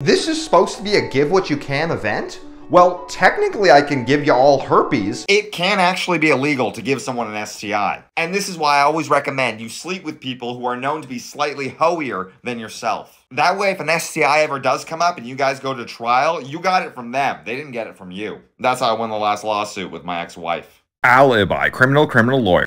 This is supposed to be a give what you can event? Well, technically I can give you all herpes. It can actually be illegal to give someone an STI. And this is why I always recommend you sleep with people who are known to be slightly hoeier than yourself. That way, if an STI ever does come up and you guys go to trial, you got it from them. They didn't get it from you. That's how I won the last lawsuit with my ex-wife. Alibi, criminal criminal lawyer.